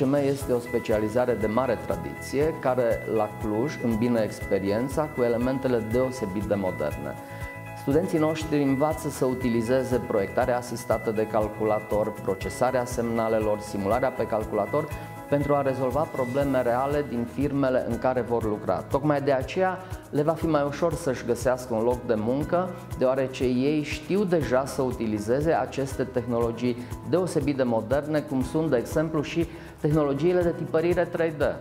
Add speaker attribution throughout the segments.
Speaker 1: TCM este o specializare de mare tradiție care la Cluj îmbină experiența cu elementele deosebit de moderne. Studenții noștri învață să utilizeze proiectarea asistată de calculator, procesarea semnalelor, simularea pe calculator pentru a rezolva probleme reale din firmele în care vor lucra. Tocmai de aceea le va fi mai ușor să-și găsească un loc de muncă, deoarece ei știu deja să utilizeze aceste tehnologii deosebit de moderne, cum sunt, de exemplu, și tehnologiile de tipărire 3D.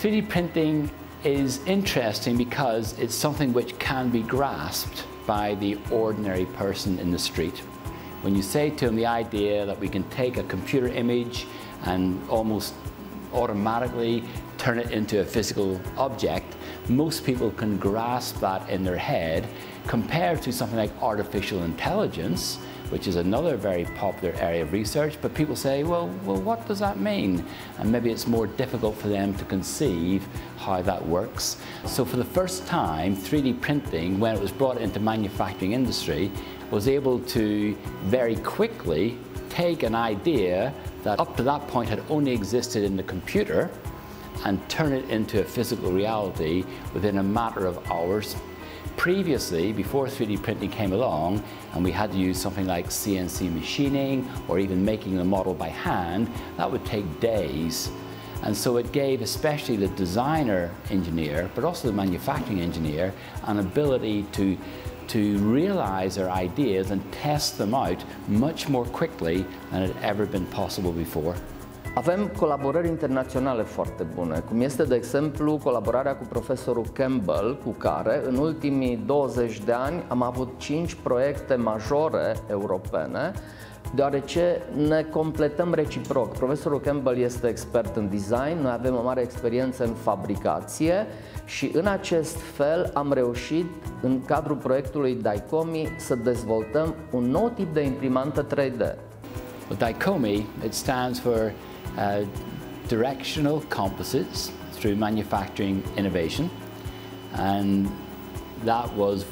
Speaker 2: 3D printing is interesting because it's something which can be grasped by the ordinary person in the street. When you say to them the idea that we can take a computer image and almost automatically turn it into a physical object, most people can grasp that in their head compared to something like artificial intelligence, which is another very popular area of research, but people say, well, well, what does that mean? And maybe it's more difficult for them to conceive how that works. So for the first time, 3D printing, when it was brought into manufacturing industry, was able to very quickly take an idea that up to that point had only existed in the computer and turn it into a physical reality within a matter of hours. Previously, before 3D printing came along, and we had to use something like CNC machining or even making the model by hand, that would take days. And so it gave especially the designer engineer, but also the manufacturing engineer, an ability to to realize their ideas and test them out much more quickly than had ever been possible before.
Speaker 1: Avem colaborări internaționale foarte bune, cum este, de exemplu, colaborarea cu profesorul Campbell, cu care, în ultimii 20 de ani, am avut 5 proiecte majore europene, deoarece ne completăm reciproc. Profesorul Campbell este expert în design, noi avem o mare experiență în fabricație și în acest fel am reușit, în cadrul proiectului Daicomi, să dezvoltăm un nou tip de imprimantă 3D.
Speaker 2: Well, Daicomi, it stands for uh, directional composites through manufacturing innovation. And that was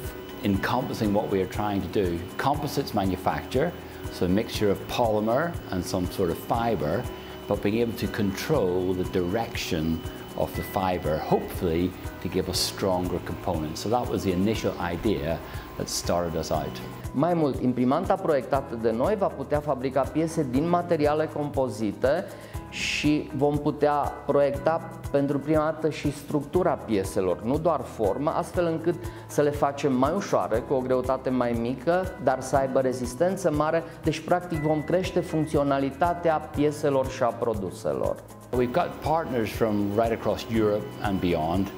Speaker 2: encompassing what we are trying to do. Composites manufacture, so a mixture of polymer and some sort of fiber, but being able to control the direction of the fiber, hopefully to give us stronger components. So that was the initial idea that started us out.
Speaker 1: Mai mult, imprimanta proiectată de noi va putea fabrica piese din materiale compozite și vom putea proiecta pentru prima dată și structura pieselor, nu doar forma, astfel încât să le facem mai ușoare, cu o greutate mai mică, dar să aibă rezistență mare, deci practic vom crește funcționalitatea pieselor și a produselor.
Speaker 2: We've got partners from right across Europe and beyond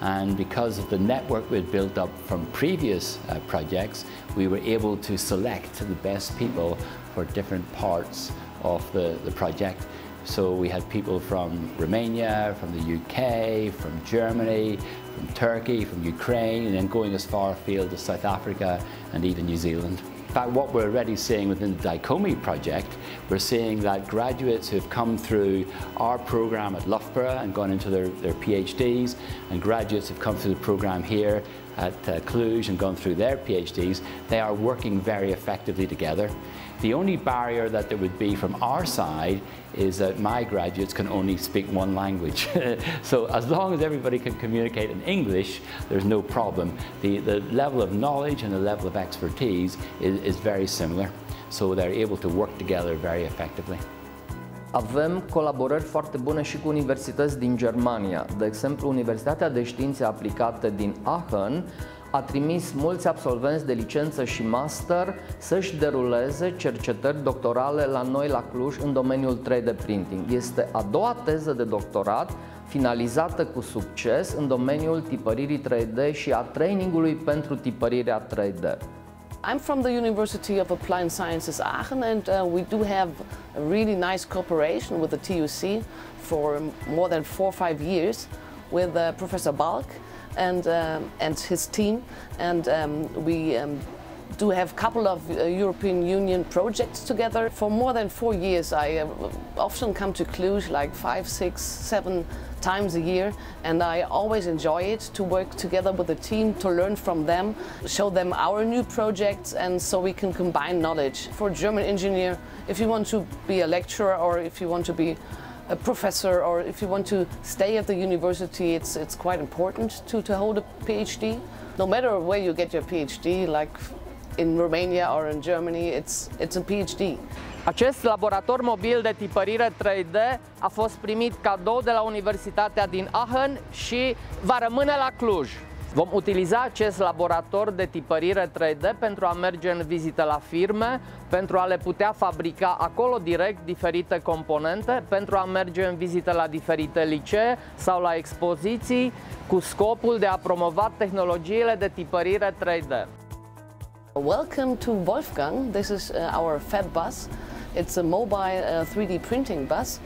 Speaker 2: and because of the network we'd built up from previous uh, projects, we were able to select the best people for different parts of the, the project. So we had people from Romania, from the UK, from Germany, from Turkey, from Ukraine, and then going as far afield as South Africa and even New Zealand. In fact, what we're already seeing within the Dicomi project, we're seeing that graduates who've come through our program at Loughborough and gone into their, their PhDs, and graduates who've come through the program here at uh, Cluj and gone through their PhDs, they are working very effectively together. The only barrier that there would be from our side is that my graduates can only speak one language. so as long as everybody can communicate in English, there's no problem. The, the level of knowledge and the level of expertise is, is very similar. So they're able to work together very effectively.
Speaker 1: Avem colaborări foarte bune și cu universități din Germania. De exemplu, Universitatea de Științe Aplicate din Aachen a trimis mulți absolvenți de licență și master să-și deruleze cercetări doctorale la noi la Cluj în domeniul 3D printing. Este a doua teză de doctorat finalizată cu succes în domeniul tipăririi 3D și a trainingului pentru tipărirea 3D.
Speaker 3: I'm from the University of Applied Sciences Aachen and uh, we do have a really nice cooperation with the TUC for more than four or five years with uh, Professor Balk and, um, and his team. And um, we um, do have a couple of uh, European Union projects together. For more than four years, I uh, often come to Cluj like five, six, seven times a year and I always enjoy it to work together with the team to learn from them, show them our new projects and so we can combine knowledge. For a German engineer, if you want to be a lecturer or if you want to be a professor or if you want to stay at the university, it's, it's quite important to, to hold a PhD. No matter where you get your PhD, like in Romania or in Germany, it's, it's a PhD.
Speaker 1: Acest laborator mobil de tipărire 3D a fost primit cadou de la Universitatea din Aachen și va rămâne la Cluj. Vom utiliza acest laborator de tipărire 3D pentru a merge în vizită la firme, pentru a le putea fabrica acolo direct diferite componente, pentru a merge în vizită la diferite licee sau la expoziții cu scopul de a promova tehnologiile de tipărire 3D.
Speaker 3: Welcome to Wolfgang. This is uh, our Fab bus. It's a mobile uh, 3D printing bus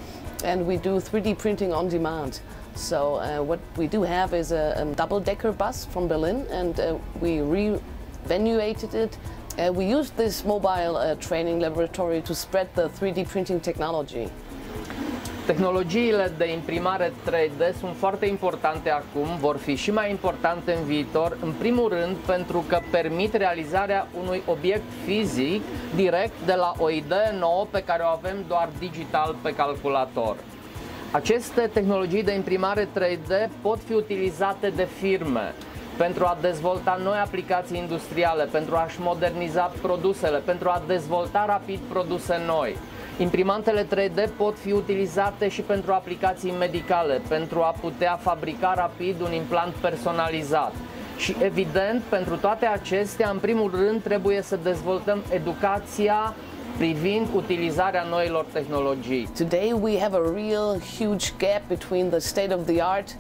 Speaker 3: and we do 3D printing on demand. So uh, what we do have is a, a double-decker bus from Berlin and uh, we revenuated it. Uh, we used this mobile uh, training laboratory to spread the 3D printing technology.
Speaker 1: Tehnologiile de imprimare 3D sunt foarte importante acum, vor fi și mai importante în viitor, în primul rând pentru că permit realizarea unui obiect fizic direct de la o idee nouă pe care o avem doar digital pe calculator. Aceste tehnologii de imprimare 3D pot fi utilizate de firme pentru a dezvolta noi aplicații industriale, pentru a-și moderniza produsele, pentru a dezvolta rapid produse noi. Imprimantele 3D pot fi utilizate și pentru aplicații medicale, pentru a putea fabrica rapid un implant personalizat. Și evident, pentru toate acestea, în primul rând, trebuie să dezvoltăm educația privind utilizarea noilor tehnologii.
Speaker 3: Today we have a real huge gap between the state of the art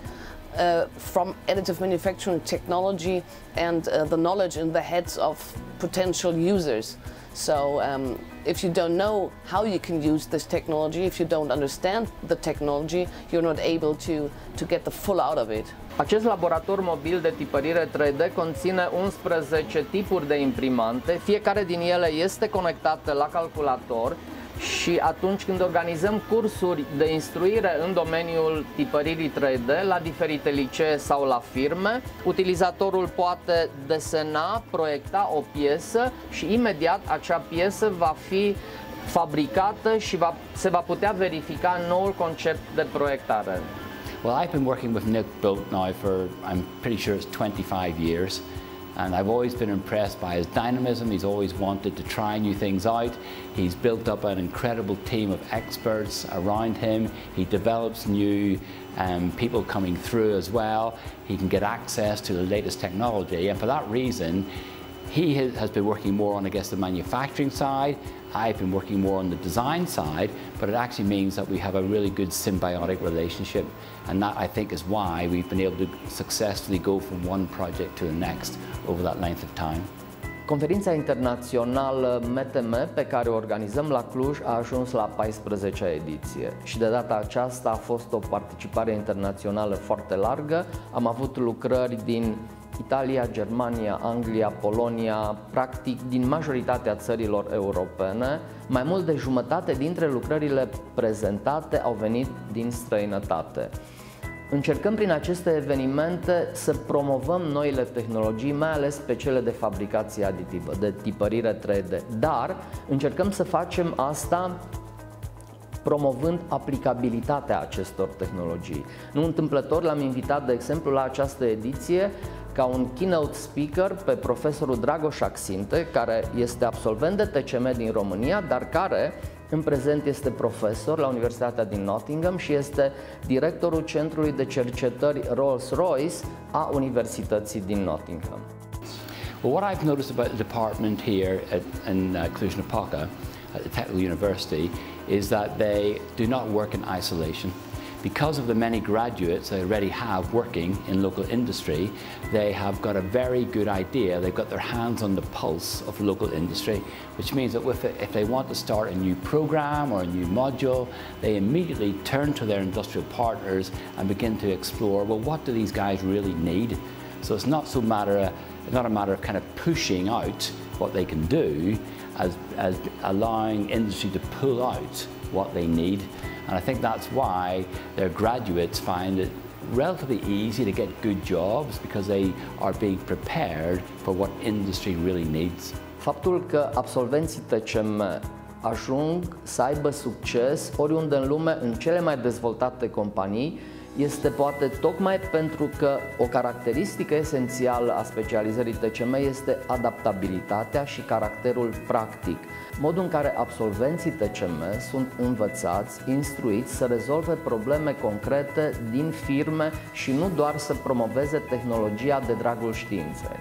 Speaker 3: uh, from additive manufacturing technology and uh, the knowledge in the heads of potential users. So um, if you don't know how you can use this technology, if you don't understand the technology, you're not able to, to get the full out of it.
Speaker 1: Acest laborator mobil de tipărire 3D conține 11 tipuri de imprimante, fiecare din ele este conectată la calculator și atunci când organizăm cursuri de instruire în domeniul tipăririi 3D la diferite licee sau la firme, utilizatorul poate desena, proiecta o piesă și imediat acea piesă va fi fabricată și va, se va putea verifica noul concept de proiectare.
Speaker 2: Well, I've been working with Nick Bolt now for, I'm pretty sure it's 25 years. And I've always been impressed by his dynamism. He's always wanted to try new things out. He's built up an incredible team of experts around him. He develops new um, people coming through as well. He can get access to the latest technology, and for that reason, he has been working more on, I guess, the manufacturing side. I've been working more on the design side, but it actually means that we have a really good symbiotic relationship. And that, I think, is why we've been able to successfully go from one project to the next over that length of time.
Speaker 1: Conferința internațională MTM pe care o organizăm la Cluj a ajuns la 14-a ediție și de data aceasta a fost o participare internațională foarte largă. Am avut lucrări din Italia, Germania, Anglia, Polonia, practic din majoritatea țărilor europene, mai mult de jumătate dintre lucrările prezentate au venit din străinătate. Încercăm prin aceste evenimente să promovăm noile tehnologii, mai ales pe cele de fabricație aditivă, de tipărire 3D, dar încercăm să facem asta promovând aplicabilitatea acestor tehnologii. Nu întâmplător l-am invitat, de exemplu, la această ediție ca un keynote speaker pe profesorul Dragoș Axinte, care este absolvent de TCM din România, dar care în prezent este profesor la Universitatea din Nottingham și este directorul Centrului de Cercetări Rolls-Royce a Universității din Nottingham.
Speaker 2: Well, what I've noticed about the department here at, in uh, Cluj-Napoca, at the Technical University, is that they do not work in isolation. Because of the many graduates they already have working in local industry, they have got a very good idea. They've got their hands on the pulse of local industry, which means that if they want to start a new program or a new module, they immediately turn to their industrial partners and begin to explore, well, what do these guys really need? So it's not so matter, not a matter of kind of pushing out what they can do as, as allowing industry to pull out what they need. And I think that's why their graduates find it relatively easy to get good jobs because they are being prepared for what industry really needs.
Speaker 1: Faptul că absolvenții TCM uh, ajung să aibă succes oriunde în lume, în cele mai dezvoltate companii, este poate tocmai pentru că o caracteristică esențială a specializării TCM este adaptabilitatea și caracterul practic, modul în care absolvenții TCM sunt învățați, instruiți să rezolve probleme concrete din firme și nu doar să promoveze tehnologia de dragul științei.